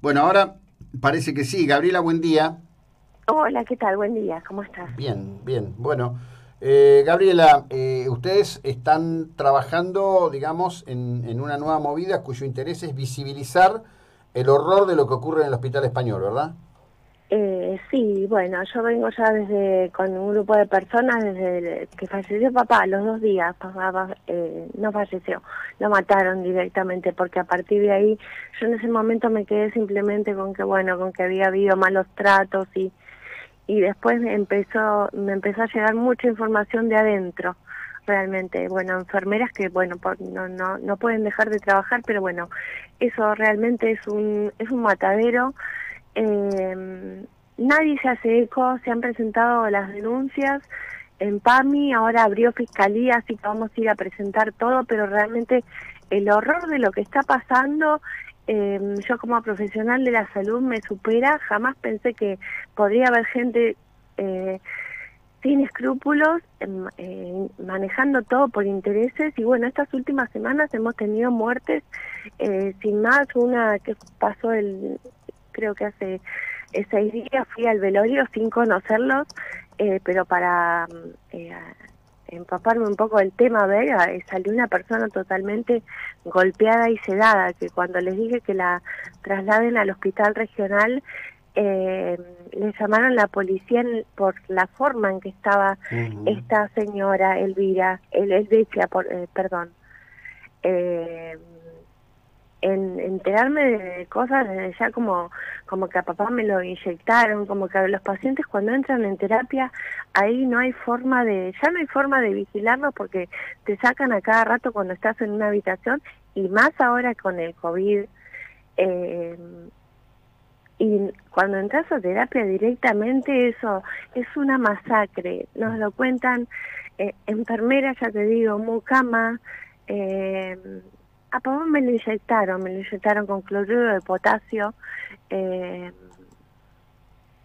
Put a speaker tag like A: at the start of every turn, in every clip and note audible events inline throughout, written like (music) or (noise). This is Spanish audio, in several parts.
A: Bueno, ahora parece que sí. Gabriela, buen día.
B: Hola, ¿qué tal? Buen día, ¿cómo estás?
A: Bien, bien. Bueno, eh, Gabriela, eh, ustedes están trabajando, digamos, en, en una nueva movida cuyo interés es visibilizar el horror de lo que ocurre en el Hospital Español, ¿verdad?
B: Eh, sí, bueno, yo vengo ya desde con un grupo de personas desde que falleció papá, los dos días, papá eh, no falleció, lo mataron directamente porque a partir de ahí yo en ese momento me quedé simplemente con que bueno, con que había habido malos tratos y y después me empezó me empezó a llegar mucha información de adentro realmente. Bueno enfermeras que bueno no no no pueden dejar de trabajar pero bueno eso realmente es un es un matadero eh, nadie se hace eco, se han presentado las denuncias. En PAMI, ahora abrió fiscalía, así que vamos a ir a presentar todo, pero realmente el horror de lo que está pasando, eh, yo como profesional de la salud me supera, jamás pensé que podría haber gente eh, sin escrúpulos, eh, manejando todo por intereses. Y bueno, estas últimas semanas hemos tenido muertes, eh, sin más, una que pasó el, creo que hace seis días fui al velorio sin conocerlos, eh, pero para mm, eh, empaparme un poco del tema, ver, eh, salió una persona totalmente golpeada y sedada, que cuando les dije que la trasladen al hospital regional, eh, le llamaron la policía por la forma en que estaba esta señora Elvira, el Elvecia, por, perdón. Eh, en enterarme de cosas ya como como que a papá me lo inyectaron, como que a los pacientes cuando entran en terapia ahí no hay forma de ya no hay forma de vigilarlos porque te sacan a cada rato cuando estás en una habitación y más ahora con el covid eh, y cuando entras a terapia directamente eso es una masacre. Nos lo cuentan eh, enfermeras ya te digo mucama eh, a papá me lo inyectaron, me lo inyectaron con cloruro de potasio, eh,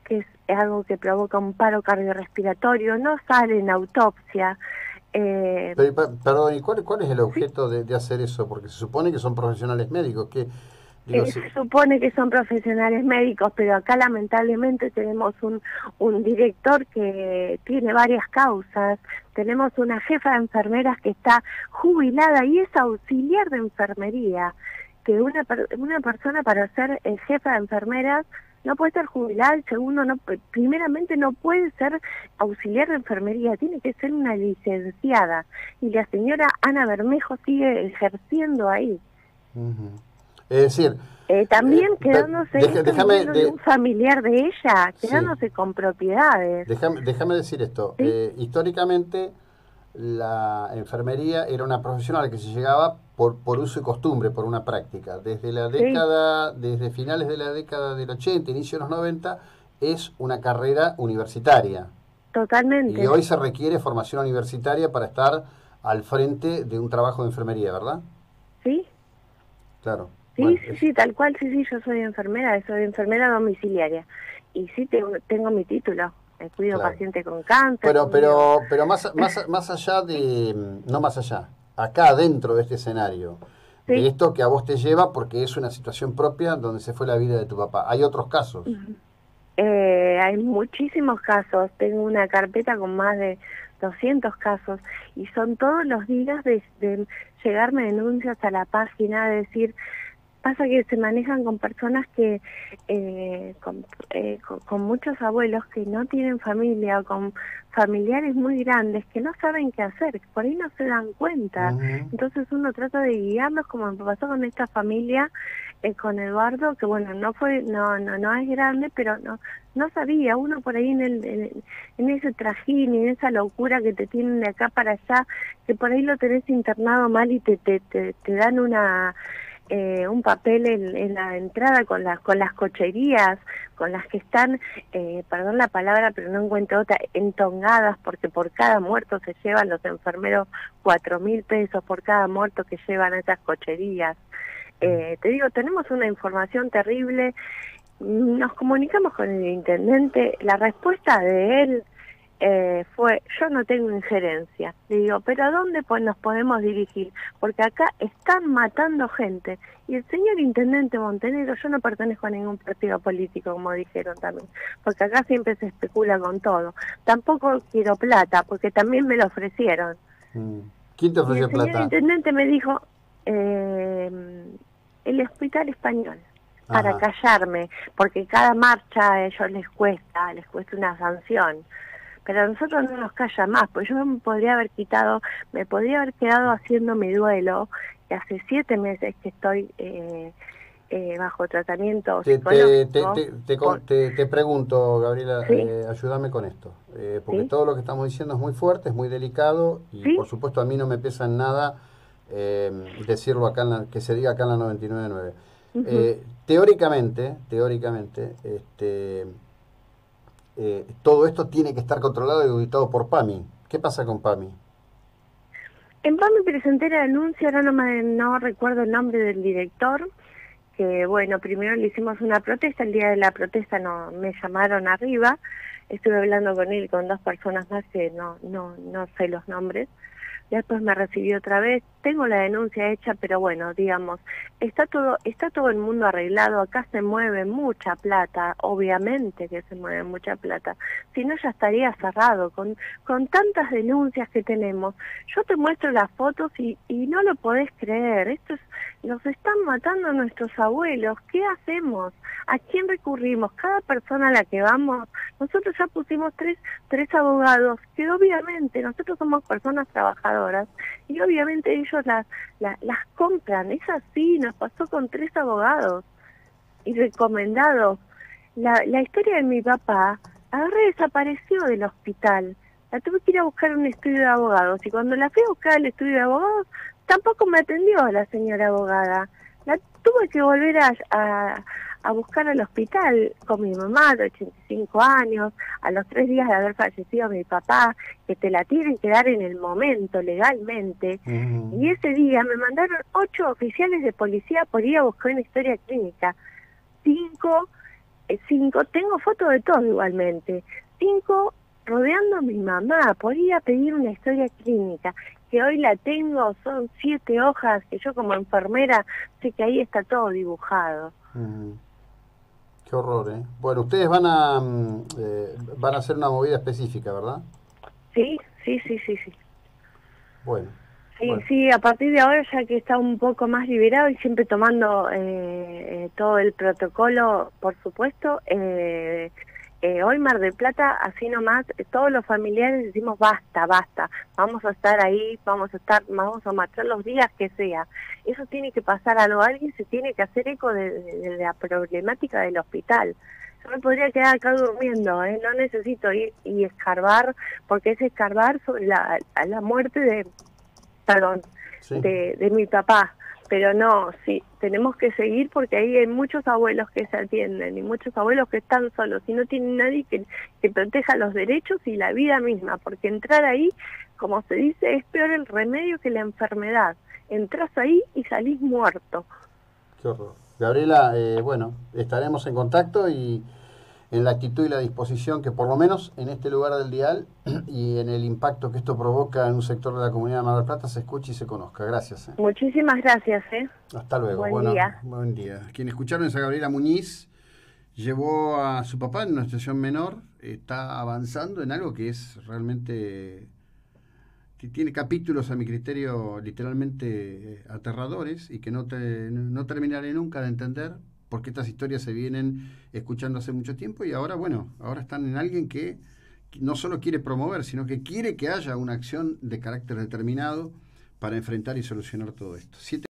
B: que es algo que provoca un paro cardiorrespiratorio, no sale en autopsia.
A: Eh, perdón, ¿y cuál, cuál es el objeto de, de, hacer eso? Porque se supone que son profesionales médicos,
B: eh, se supone que son profesionales médicos, pero acá lamentablemente tenemos un, un director que tiene varias causas, tenemos una jefa de enfermeras que está jubilada y es auxiliar de enfermería, que una, una persona para ser eh, jefa de enfermeras no puede ser jubilada, segundo, no, primeramente no puede ser auxiliar de enfermería, tiene que ser una licenciada. Y la señora Ana Bermejo sigue ejerciendo ahí.
A: Es decir...
B: Eh, también eh, quedándose de, un familiar de ella, quedándose con propiedades.
A: Déjame, déjame decir esto. Eh, históricamente la enfermería era una profesional que se llegaba por, por uso y costumbre, por una práctica. Desde la década, desde finales de la década del 80, inicio de los 90, es una carrera universitaria.
B: Totalmente.
A: Y hoy se requiere formación universitaria para estar al frente de un trabajo de enfermería, ¿verdad?
B: Sí.
A: Claro.
B: Sí, sí, sí, tal cual, sí, sí, yo soy enfermera, soy enfermera domiciliaria. Y sí, tengo, tengo mi título, cuido paciente con cáncer.
A: Pero, pero, pero más, más, más allá de, no más allá, acá dentro de este escenario, de esto que a vos te lleva porque es una situación propia donde se fue la vida de tu papá. ¿Hay otros casos?
B: eh, hay muchísimos casos, tengo una carpeta con más de 200 casos y son todos los días de, de llegarme denuncias a la página, de decir, pasa que se manejan con personas que eh, eh, con, muchos abuelos que no tienen familia o con familiares muy grandes que no saben qué hacer, por ahí no se dan cuenta. Entonces uno trata de guiarlos como me pasó con esta familia eh, con Eduardo, que bueno, no fue no no no es grande, pero no no sabía, uno por ahí en el en, ese trajín y en esa locura que te tienen de acá para allá, que por ahí lo tenés internado mal y te te, te, te dan una eh, un papel en, la entrada con las con las cocherías, con las que están, eh, perdón la palabra, pero no encuentro otra, entongadas, porque por cada muerto se llevan los enfermeros cuatro mil pesos por cada muerto que llevan a esas cocherías. Eh, te digo, tenemos una información terrible, nos comunicamos con el intendente, la respuesta de él eh, fue, yo no tengo injerencia. Le digo, pero ¿a dónde pues nos podemos dirigir? Porque acá están matando gente. Y el señor Intendente Montenegro, yo no pertenezco a ningún partido político, como dijeron también, porque acá siempre se especula con todo. Tampoco quiero plata, porque también me lo ofrecieron.
A: Mm. ¿Quién te ofreció plata?
B: El señor Intendente me dijo, eh, el Hospital Español para callarme, porque cada marcha a ellos les cuesta, les cuesta una sanción. Pero a nosotros no nos calla más, pues yo me podría haber quitado, me podría haber quedado haciendo mi duelo, que hace siete meses que estoy eh, eh, bajo tratamiento
A: te, te, te, pregunto, Gabriela, eh, ayúdame con esto, porque todo lo que estamos diciendo es muy fuerte, es muy delicado, y por supuesto a mí no me pesa en nada decirlo acá, en que se diga acá en la 99.9. Eh, teóricamente, teóricamente, este, eh, todo esto tiene que estar controlado y auditado por PAMI. ¿Qué pasa con PAMI?
B: En PAMI presenté la denuncia, ahora no, me, no recuerdo el nombre del director, que bueno, primero le hicimos una protesta, el día de la protesta no me llamaron arriba, estuve hablando con él con dos personas más que no, no, no sé los nombres, después me recibió otra vez, tengo la denuncia hecha, pero bueno, digamos, está todo, está todo el mundo arreglado, acá se mueve mucha plata, obviamente que se mueve mucha plata, si no ya estaría cerrado, con, con tantas denuncias que tenemos, yo te muestro las fotos y, y no lo podés creer, esto es, nos están matando nuestros abuelos, ¿qué hacemos? ¿A quién recurrimos? Cada persona a la que vamos, nosotros ya pusimos tres, tres abogados, que obviamente nosotros somos personas trabajadoras, y obviamente ellos las, las, compran, es así, nos pasó con tres abogados y recomendados. La, la historia de mi papá, agarré desapareció del hospital, la tuve que ir a buscar un estudio de abogados y cuando la fui a buscar al estudio de abogados tampoco me atendió la señora abogada. La tuve que volver a, a buscar al hospital con mi mamá de 85 años, a los tres días de haber fallecido mi papá, que te la tienen que dar en el momento, legalmente. Y ese día me mandaron ocho oficiales de policía por ir a buscar una historia clínica. Cinco, eh, cinco, tengo fotos de todo igualmente. Cinco rodeando a mi mamá, por ir a pedir una historia clínica que hoy la tengo, son siete hojas que yo como enfermera sé que ahí está todo dibujado
A: horror, ¿eh? Bueno, ustedes van a, mm, eh, van a hacer una movida específica, ¿verdad?
B: Sí, sí, sí, sí, sí.
A: Bueno.
B: Sí, sí, a partir de ahora ya que está un poco más liberado y siempre tomando eh, eh todo el protocolo, por supuesto, eh, eh, hoy Mar del Plata, así nomás, todos los familiares decimos basta, basta, vamos a estar ahí, vamos a estar, vamos a marchar los días que sea. Eso tiene que pasar algo, alguien se tiene que hacer eco de, la problemática del hospital. Yo me podría quedar acá durmiendo, ¿eh? no necesito ir y escarbar, porque es escarbar sobre la, la muerte de, perdón, de, de mi papá pero no, sí, tenemos que seguir porque ahí hay muchos abuelos que se atienden y muchos abuelos que están solos y no tienen nadie que, que proteja los derechos y la vida misma, porque entrar ahí, como se dice, es peor el remedio que la enfermedad. Entras ahí y salís muerto.
A: Qué horror. Gabriela, eh, bueno, estaremos en contacto y en la actitud y la disposición que por lo menos en este lugar del dial (clears throat) y en el impacto que esto provoca en un sector de la comunidad de Mar del Plata se escuche y se conozca. Gracias.
B: Eh. Muchísimas gracias. Eh.
A: Hasta luego. Buen día. Buen día. Quien escucharon es a Gabriela Muñiz. Llevó a su papá en una situación menor. Está avanzando en algo que es realmente que tiene capítulos a mi criterio literalmente aterradores y que no, te, no terminaré nunca de entender porque estas historias se vienen escuchando hace mucho tiempo y ahora, bueno, ahora están en alguien que no solo quiere promover, sino que quiere que haya una acción de carácter determinado para enfrentar y solucionar todo esto.